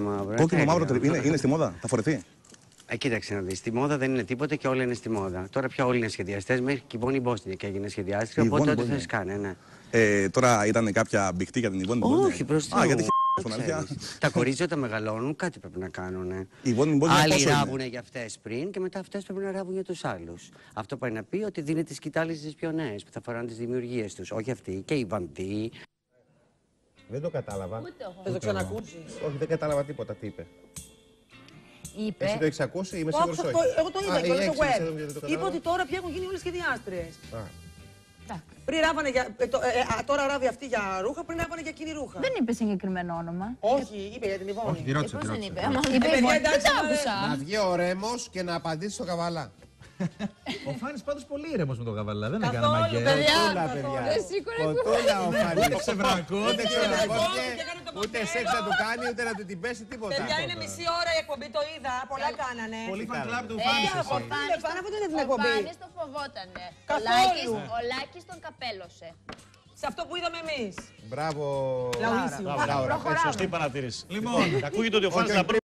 μαύρο. Κόκκινο Ε, μαύρο τέλειο. είναι, είναι στη μόδα, θα φορεθεί. Ε, κοίταξε να δεις. Στη μόδα δεν είναι τίποτα και όλα είναι στη μόδα. Τώρα πια όλοι είναι σχεδιαστές. Μέχρι και η Bonnie Boston και έγινε σχεδιάστρια. Η Οπότε Bonnie ό,τι Boston. θες κάνε, ναι. Ε, τώρα ήταν κάποια μπιχτή για την Ιβόνη Όχι, προς Θεού. Α, γιατί το στην αλήθεια. ξέρεις. Τα κορίτσια όταν μεγαλώνουν κάτι πρέπει να κάνουν. Η Ιβόνη Μπόζια Άλλοι πόσο είναι; ράβουν για αυτές πριν και μετά αυτές πρέπει να ράβουν για τους άλλους. Αυτό πάει να πει ότι δίνει τι κοιτάλει στις πιο νέες που θα φοράνε τις δημιουργίες τους. Όχι αυτοί. Και οι βαντοί. Δεν το κατάλαβα. Θα το ξανακούσεις; Όχι, δεν κατάλαβα τίποτα τι είπε; Είπε. Εσύ το έχεις ακούσει, είμαι Το σίγουρος άκουσα, όχι. το- Εγώ το είδα Α, και η όλο το έξι, web. δεν το Είπε κατάλαβα. ότι τώρα πια έχουν γίνει όλες σχεδιάστριε. Α, Πριν ράβανε για. ε, το- ε, ε, α, τώρα ράβει αυτή για ρούχα, πριν ράβανε για εκείνη ρούχα. Δεν είπε συγκεκριμένο όνομα. Όχι, είπε για την Ιβόνη. τη ρώτησα, Πώς τη δεν ρώτησα. είπε; Άμα είπε παιδιά, η Βόνη, δεν εντάξει, τα μωρέ. άκουσα. Να βγει ο Ρέμος και να απαντήσει στο καβαλά. Ο Φάνης πάντως πολύ ήρεμος με τον καβαλά. Δεν έκανε Καθόλου, μαγκέ. παιδιά. Κοτούλα, παιδιά. Εσύ κορέ Κοτούλα ο Φανής. Ούτε ξεβρακό, Ούτε ούτε ξεβρακώθηκε, Και έκανε το ούτε ποτέ. σεξ να του κάνει, ούτε να του την πέσει, τίποτα. Παιδιά είναι μισή ώρα η εκπομπή, το είδα. Πολλά κάνανε. Πολύ fan club του Ε, Φάνης. ο εσύ. Φάνης Πάνω από τον- την την Ο εκπομπή. Φάνης τον φοβότανε. Ο Καθόλου. Λάκης, ο Λάκης τον καπέλωσε. Σε αυτό που είδαμε εμείς. Μπράβο. Λαουίσιο. Μπράβο, Σωστή παρατήρηση. Λοιπόν, Ακούγεται ότι ο Φάνης Όχι, Λαμπρό